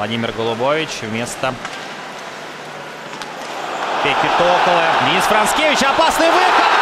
Владимир Голубович вместо Пекитокола, Денис Францкевич. Опасный выход.